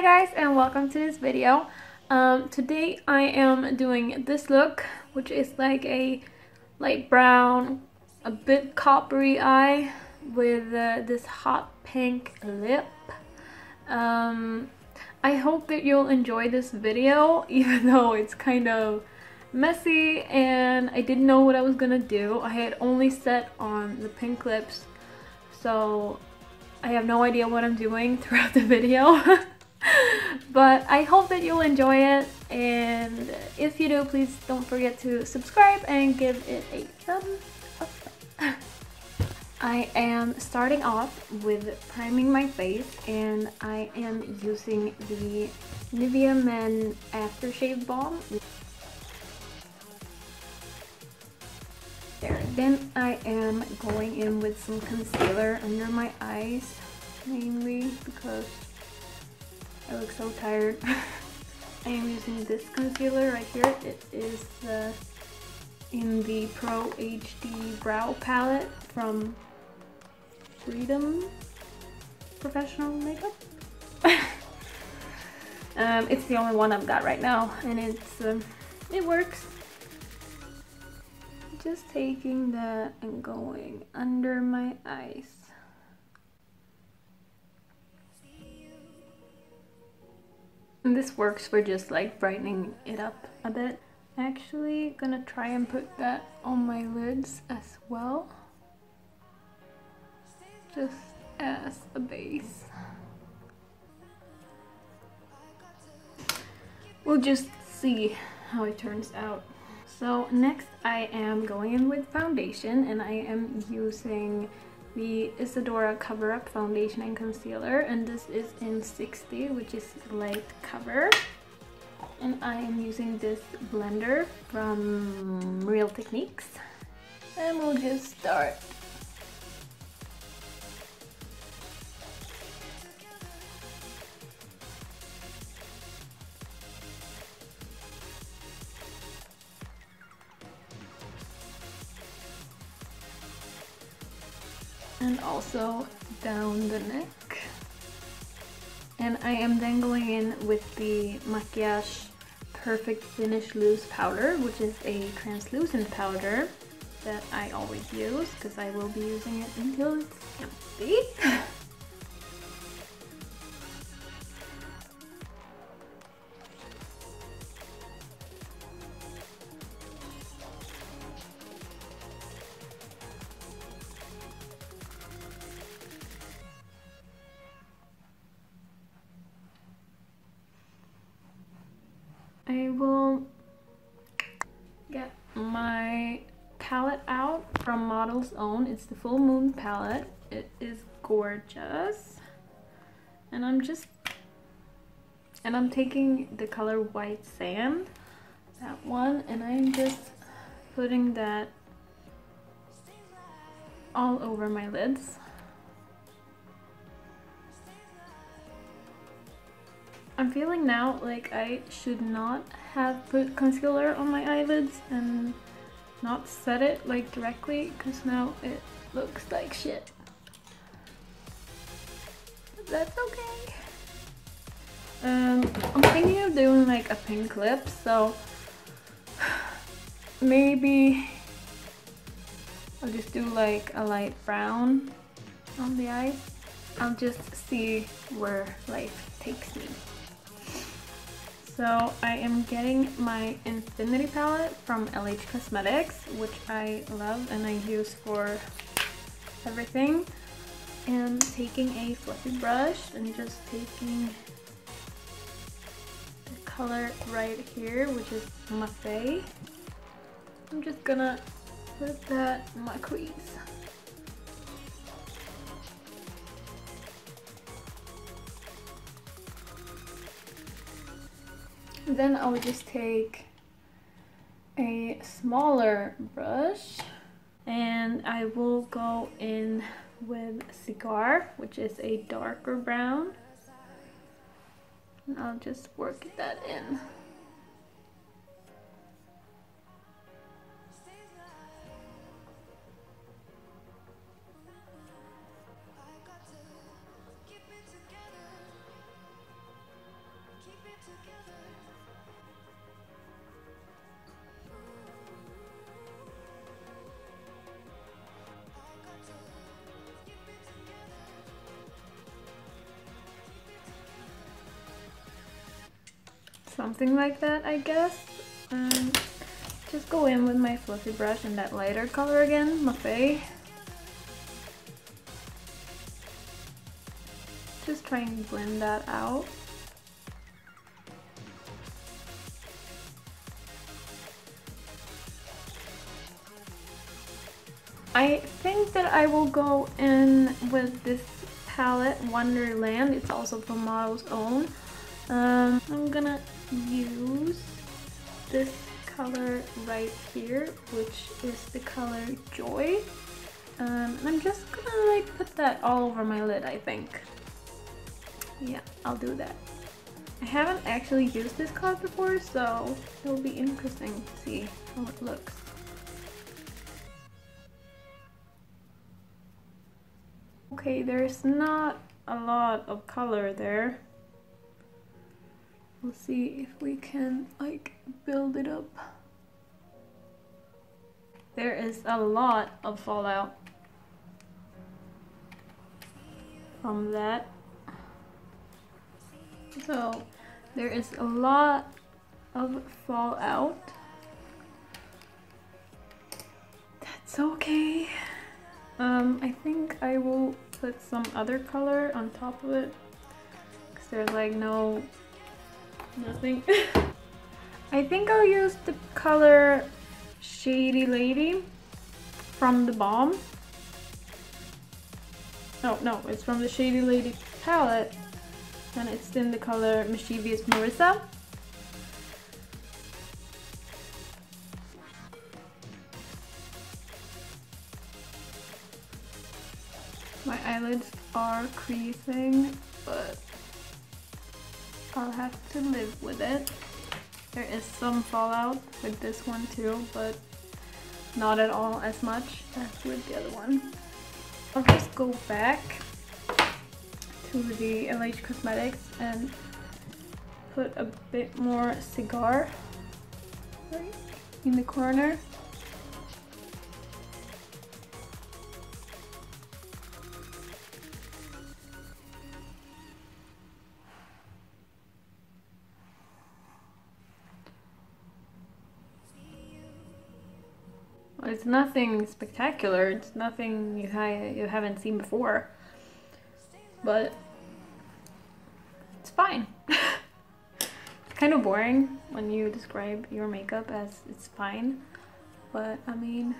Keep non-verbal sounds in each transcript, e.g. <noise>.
Hi guys and welcome to this video. Um, today I am doing this look which is like a light brown, a bit coppery eye with uh, this hot pink lip. Um, I hope that you'll enjoy this video <laughs> even though it's kind of messy and I didn't know what I was gonna do. I had only set on the pink lips so I have no idea what I'm doing <laughs> throughout the video. <laughs> <laughs> but I hope that you'll enjoy it and if you do please don't forget to subscribe and give it a thumbs up. <laughs> I am starting off with priming my face and I am using the Nivea Men Aftershave Balm. There. Then I am going in with some concealer under my eyes mainly because I look so tired. <laughs> I am using this concealer right here. It is the in the Pro HD Brow Palette from Freedom Professional Makeup. <laughs> um, it's the only one I've got right now, and it's um, it works. Just taking that and going under my eyes. And this works for just like brightening it up a bit. I'm Actually gonna try and put that on my lids as well. Just as a base. We'll just see how it turns out. So next I am going in with foundation and I am using the Isadora Cover Up Foundation and Concealer and this is in 60 which is light cover. And I am using this blender from Real Techniques. And we'll just start also down the neck. And I am then going in with the Makiash Perfect Finish Loose Powder, which is a translucent powder that I always use because I will be using it until it's empty. <laughs> Model's Own. It's the Full Moon palette. It is gorgeous. And I'm just, and I'm taking the color White Sand, that one, and I'm just putting that all over my lids. I'm feeling now like I should not have put concealer on my eyelids and not set it like directly because now it looks like shit. That's okay. Um, I'm thinking of doing like a pink lip so <sighs> maybe I'll just do like a light brown on the eyes. I'll just see where life takes me. So I am getting my Infinity palette from LH Cosmetics, which I love and I use for everything. And taking a fluffy brush and just taking the color right here, which is Mafe. I'm just gonna put that in my crease. Then I would just take a smaller brush and I will go in with Cigar, which is a darker brown. And I'll just work that in. Something like that, I guess. Um, just go in with my fluffy brush in that lighter color again, Mafe. Just try and blend that out. I think that I will go in with this palette, Wonderland. It's also from Model's Own. Um, I'm gonna use this color right here, which is the color Joy. Um, and I'm just gonna like put that all over my lid, I think. Yeah, I'll do that. I haven't actually used this color before, so it'll be interesting to see how it looks. Okay, there's not a lot of color there. We'll see if we can like build it up. There is a lot of fallout from that. So there is a lot of fallout. That's okay. Um, I think I will put some other color on top of it because there's like no nothing. <laughs> I think I'll use the color Shady Lady from the Balm. No, no, it's from the Shady Lady palette and it's in the color Mischievous Marissa. My eyelids are creasing, but I'll have to live with it. There is some fallout with this one too, but not at all as much as with the other one. I'll just go back to the LH Cosmetics and put a bit more cigar in the corner. Nothing spectacular. It's nothing you, ha you haven't seen before. But it's fine. <laughs> it's kind of boring when you describe your makeup as it's fine. But I mean,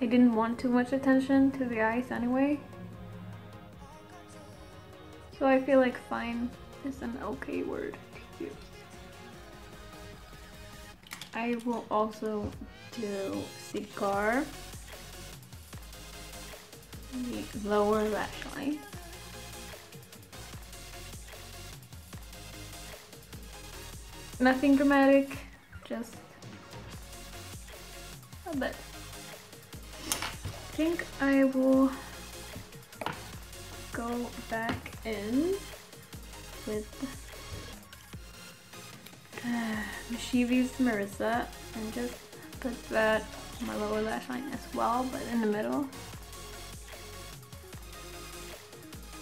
I didn't want too much attention to the eyes anyway. So I feel like fine is an okay word to use. I will also do cigar, the lower lash line. Nothing dramatic, just a bit. I think I will go back in with <sighs> uh, Mischievous Marissa and just put that on my lower lash line as well, but in the middle.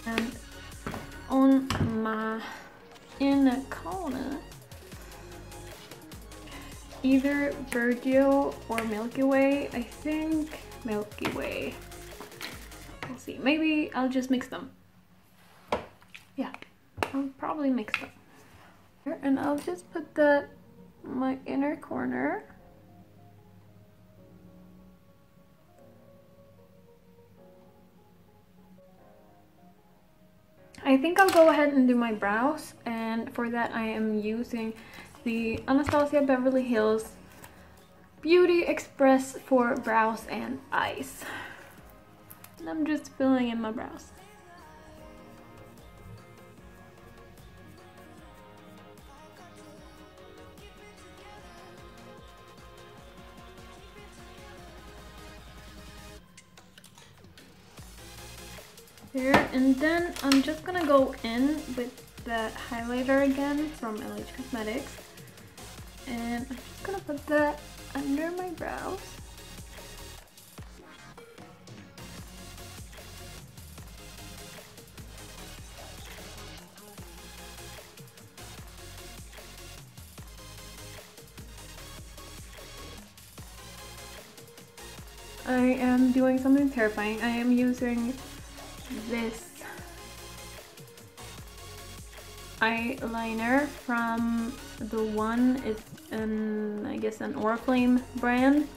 And on my inner corner, either Virgil or Milky Way. I think Milky Way. We'll see. Maybe I'll just mix them. Probably mix them. And I'll just put that my inner corner. I think I'll go ahead and do my brows and for that I am using the Anastasia Beverly Hills Beauty Express for brows and eyes. And I'm just filling in my brows. here. And then I'm just gonna go in with that highlighter again from LH Cosmetics. And I'm just gonna put that under my brows. I am doing something terrifying. I am using this eyeliner from the one, it's an, I guess an Oriflame brand.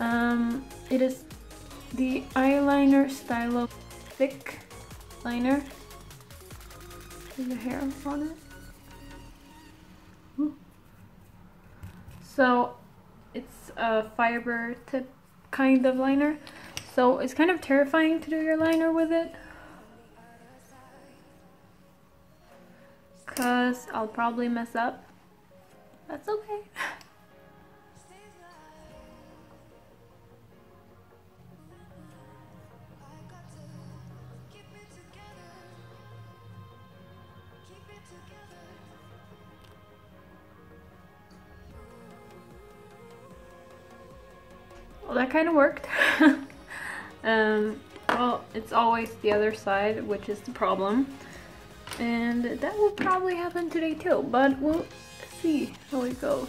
Um, it is the eyeliner Stylo Thick Liner. There's a hair on it. So it's a fiber tip kind of liner. So it's kind of terrifying to do your liner with it. Cause I'll probably mess up. That's okay. Well, that kind of worked. <laughs> um, well, it's always the other side, which is the problem. And that will probably happen today too, but we'll see how it goes.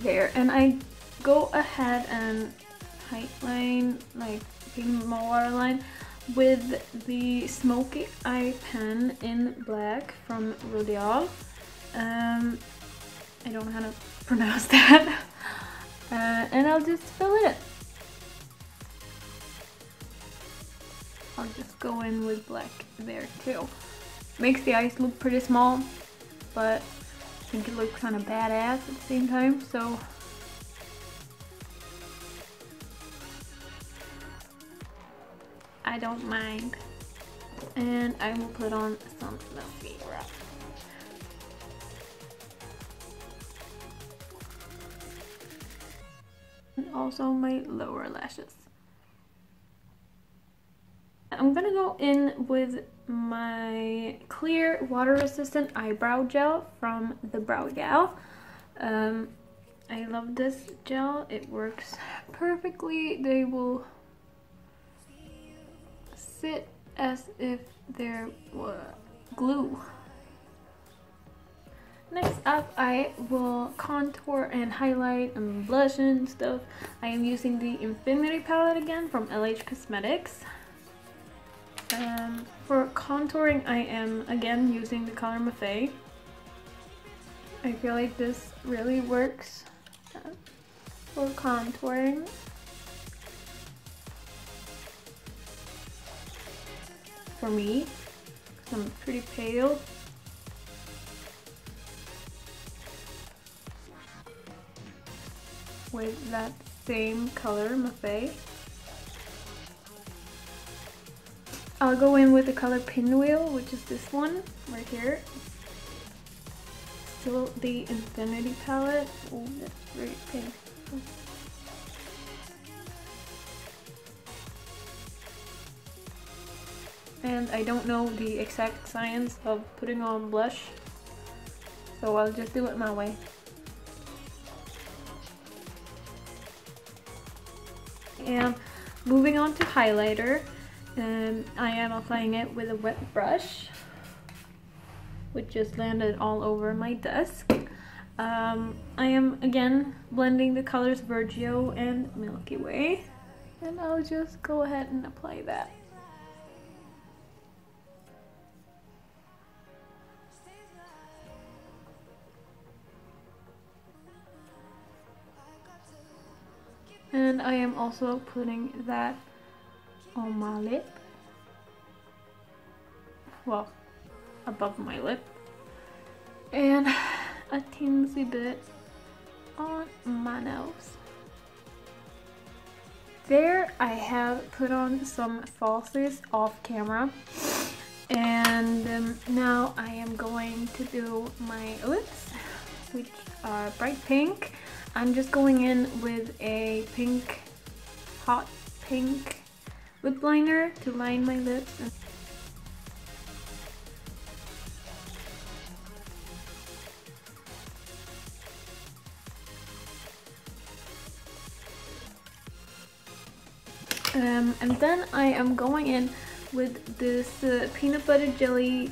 There, and I go ahead and line, like paint my waterline with the Smoky Eye pen in black from Rodial. Um, I don't know how to <laughs> pronounce that. Uh, and I'll just fill it. I'll just go in with black there too. Makes the eyes look pretty small, but I think it looks kind of badass at the same time, so I don't mind. And I will put on some mascara. and also my lower lashes. I'm gonna go in with my clear water resistant eyebrow gel from the Browgal. Um, I love this gel, it works perfectly. They will sit as if they're glue. Next up, I will contour and highlight and blush and stuff. I am using the Infinity palette again from LH Cosmetics. Um, for contouring, I am again using the color Mafe. I feel like this really works uh, for contouring. For me, I'm pretty pale. with that same color, Mafe. I'll go in with the color Pinwheel, which is this one right here. Still the Infinity palette. Oh, that's very pink. And I don't know the exact science of putting on blush, so I'll just do it my way. And moving on to highlighter, um, I am applying it with a wet brush, which just landed all over my desk. Um, I am again blending the colors Vergio and Milky Way, and I'll just go ahead and apply that. And I am also putting that on my lip. Well, above my lip. And a teensy bit on my nose. There I have put on some falsies off camera. And um, now I am going to do my lips, which are bright pink. I'm just going in with a pink, hot pink lip liner to line my lips. Um, and then I am going in with this uh, peanut butter jelly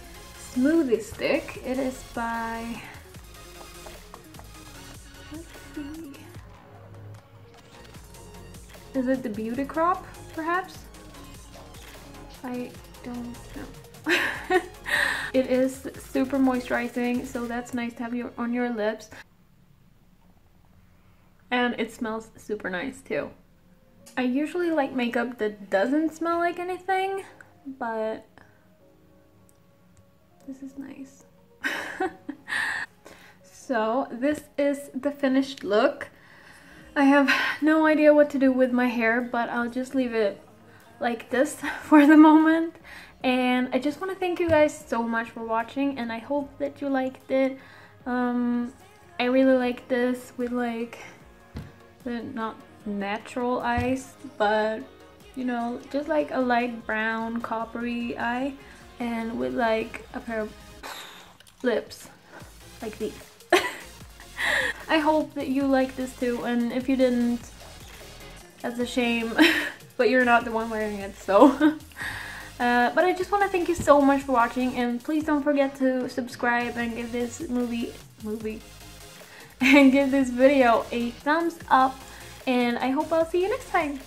smoothie stick. It is by is it the Beauty Crop, perhaps? I don't know. <laughs> it is super moisturizing, so that's nice to have your on your lips. And it smells super nice too. I usually like makeup that doesn't smell like anything, but this is nice. <laughs> so this is the finished look. I have no idea what to do with my hair, but I'll just leave it like this <laughs> for the moment. And I just want to thank you guys so much for watching and I hope that you liked it. Um, I really like this with like the not natural eyes, but you know, just like a light brown coppery eye and with like a pair of <sniffs> lips like these. <laughs> I hope that you like this too and if you didn't, that's a shame, <laughs> but you're not the one wearing it so. <laughs> Uh, but I just want to thank you so much for watching and please don't forget to subscribe and give this movie, movie, <laughs> and give this video a thumbs up and I hope I'll see you next time.